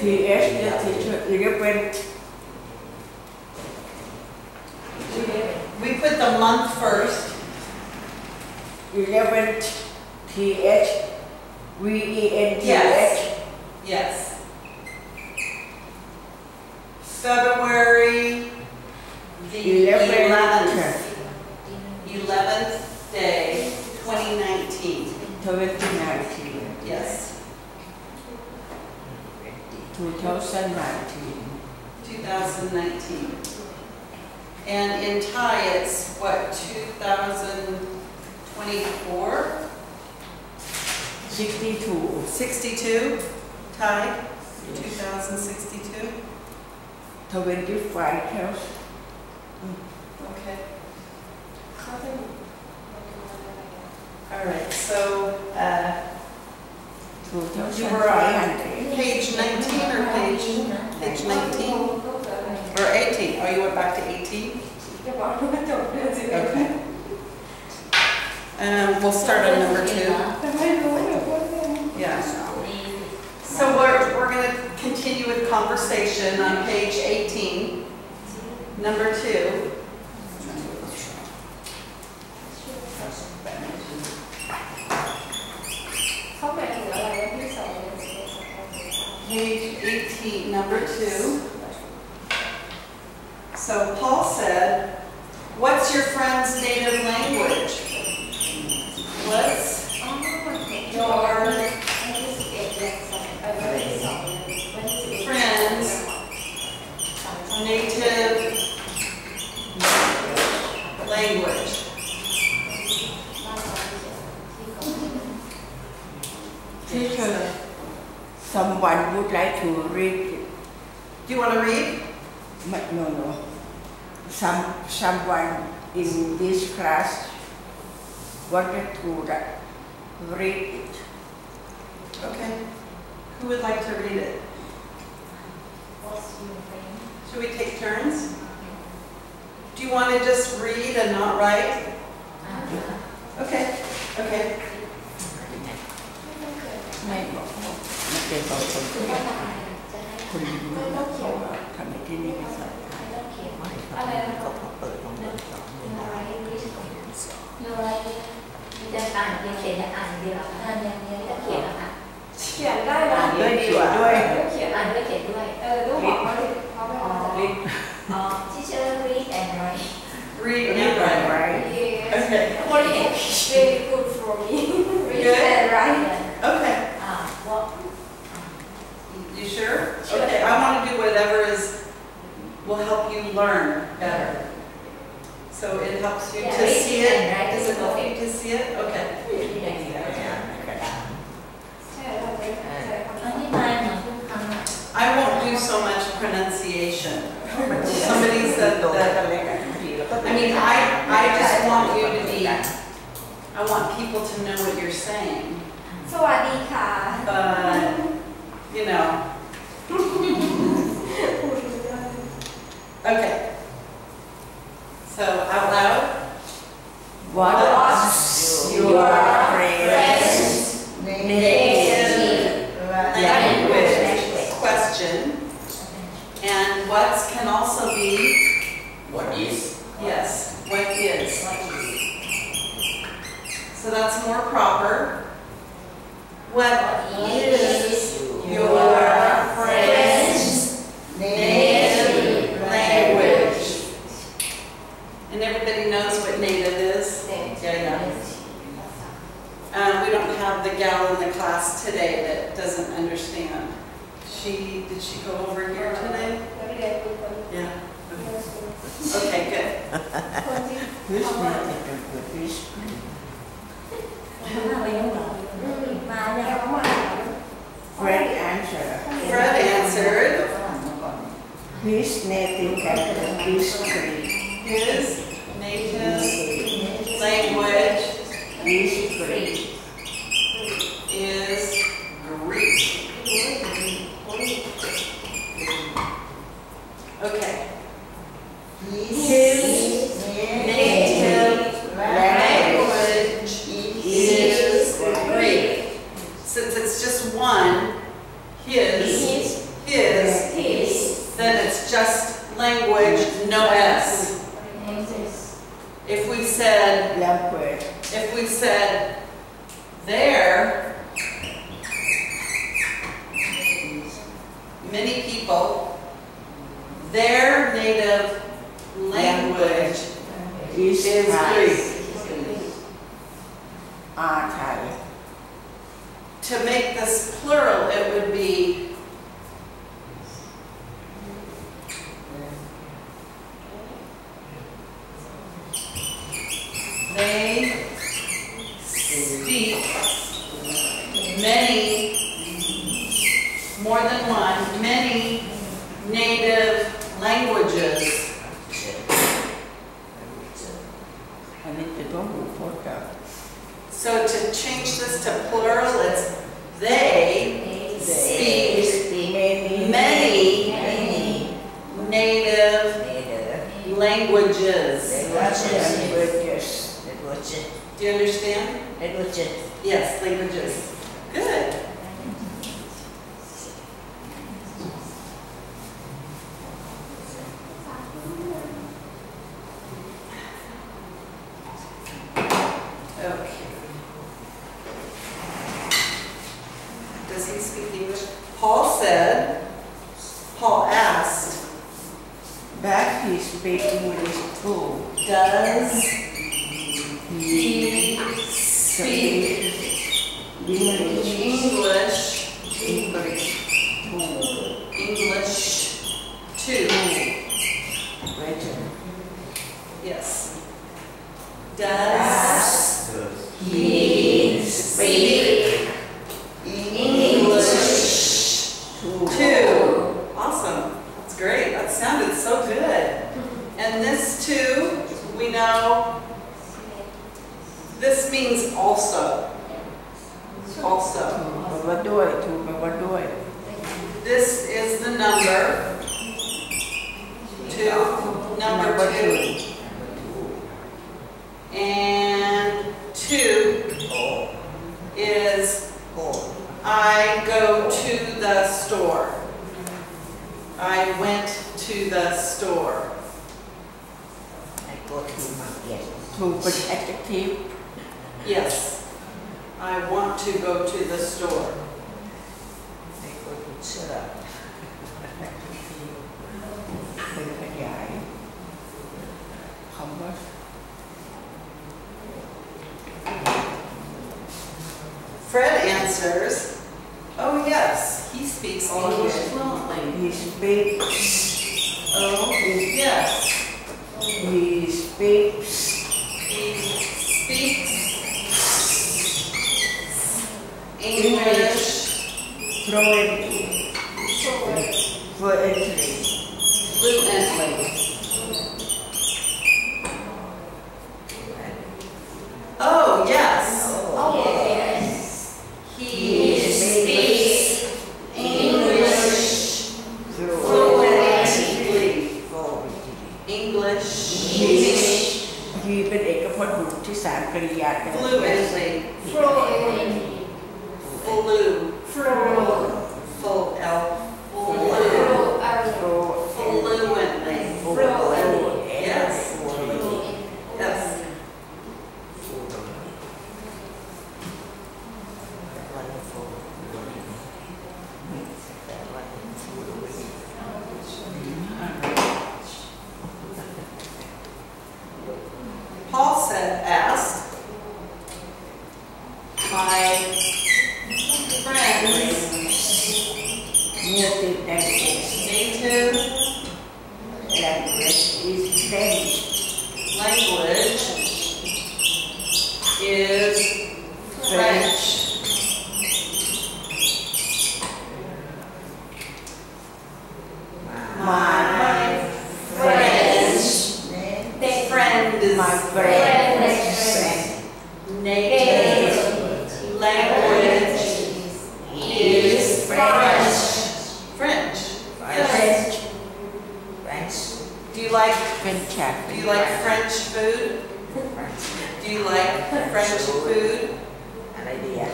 TH the teacher eleven We put the month first. eleven TH V E N T Yes. H Yes. February the Eleventh. eleventh. Day, twenty nineteen. twenty nineteen Yes, two thousand nineteen two thousand nineteen. And in Thai, it's what, 2024? 62. 62? Thai, two thousand sixty-two? twenty five years Okay. All right, so, uh, You were on page nineteen or page, page nineteen or eighteen? Oh, you went back to eighteen? Okay. Um, we'll start on number two. Yeah. So we're, we're gonna continue with conversation on page eighteen, number two. Page 18, number two. So Paul said, what's your friend's native language? What's your friend's native language? teacher someone would like to read Do you want to read? Ma- No, no. Some, someone in this class wanted to ra- read it. Okay. Who would like to read it? Should we take turns? Do you want to just read and not write? Uh-huh. Okay, okay. ไเป็นสองคนคุณรู้ว่าทำในที่นี้ไม่สอะไม่ก็พอเปิดตรงนี้เรียนสอนเวลาจะอ่านเขียนจะอ่านเดียวอ่านอย่างนี้จะเขียน So it helps you Yeah, to read see it it? and write Does is it help you perfect. to see it? Okay. read and write ใช่เราไม่เข้าใจคำ อัน นี้ นี้มาเหมือนทุกครั้งอะ I won't do so much pronunciation. Somebody said โตกัน that, เลยกันทีแล้วก็ I mean, I, I just want you to be, I want people to know what you're saying. สวัสดีค่ะ But, So that's more proper. What is your friend's native language? And everybody knows what native is? Yeah, yeah. Um, we don't have the gal in the class today that doesn't understand. She did she go over here today? Yeah. Okay good. no S. If we said, if we said there, many people, their native language is Greek. Ah, are To make this plural, it would be they speak many, more than one, many native languages. I mean, they don't. So to change this to plural, it's they, they speak, many, many, many, native, native languages. languages. Languages. Do you understand? Languages. Yes, languages. Speak English English, English too English too? question Yes. Does he speak English too? Awesome. That's great. That sounded so good. And this too, we know, this means also. Also. This is the number two, number two. And two is I go to the store. I went to the store. Yes, I want to go to the store. They go to sit up. Fred answers, oh yes, he speaks oh, English fluently. He speaks. Oh, yes. He speaks. English fluently fluently fluently. Oh, yes. He speaks English fluently. English ฮีเป็นเอกพจน์บุตรที่สามกริยาเป็ น fluently. Full L. French. Do you like French? Do you like French food? Do you like French food? An idea.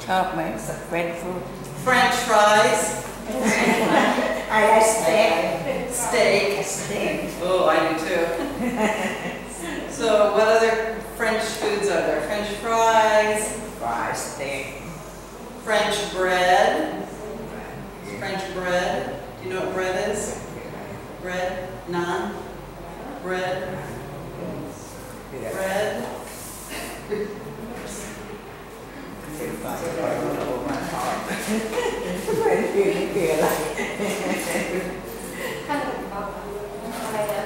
Chop my French food. French fries. I like steak. Steak. Steak. Oh, I do too. so, what other French foods are there? French fries. Fries. Steak. French bread. French bread. Do you know what bread is? Bread, naan, bread, bread. เป็นไฟไฟมันโอมาทอดเป็นคือนี่คืออะไร ขนมปังอะไรนะ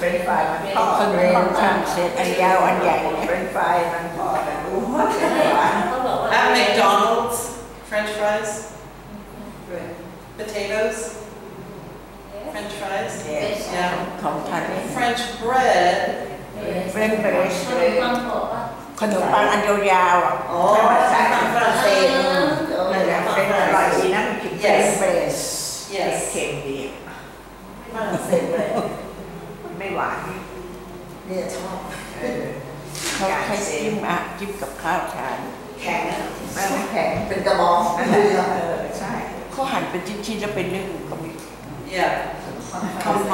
เป็นไฟมันทอดเป็นค่อนข้างเศษอันยาวอันใหญ่เป็นไฟมันทอดแต่รู้ว่าเป็นไฟ เขาบอกว่า At McDonald's, French fries, potatoes, French fries. เนี่ยของทานเอง French bread. เป็นเบรสขเลนยมปังบอกว่าขนมปังอันยาวๆอะอ๋อใช่ไหมใช่ไหมฝรั่งเศสนั่นแหละเป็นอร่อยดีนะมันกินเป็นเบรส Yes เค็มดีฝรั่งเศสเลยไม่หวานเนี่ยชอบเออเขาใช้จิ้มอะจิ้มกับข้าวทานแข็งอะไม่ไม่ แข็งเป็นกระบอกนั่นแหละเออใช่เขาหั่นเป็นชิ้นๆแล้วเป็นนึ่งก็มี Yeah. คำ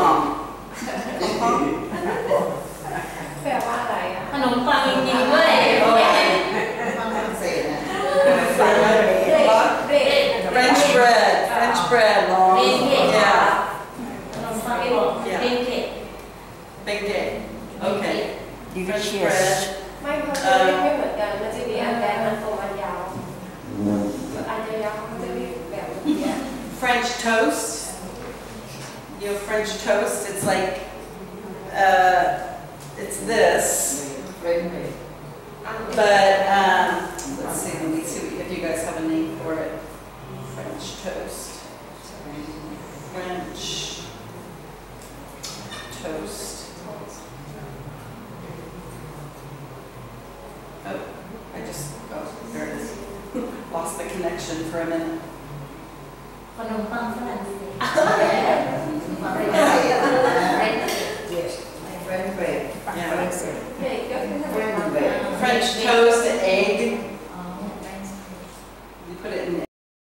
French toast. You know French toast it's like uh, it's this. But um, let's see let me see if you guys have a name for it. French toast. French toast. Oh, I just, oh, there it is. Lost the connection for a minute. ขนมปังฝรั่งเศส yes Yeah. เบรกก็คือทำไม French toast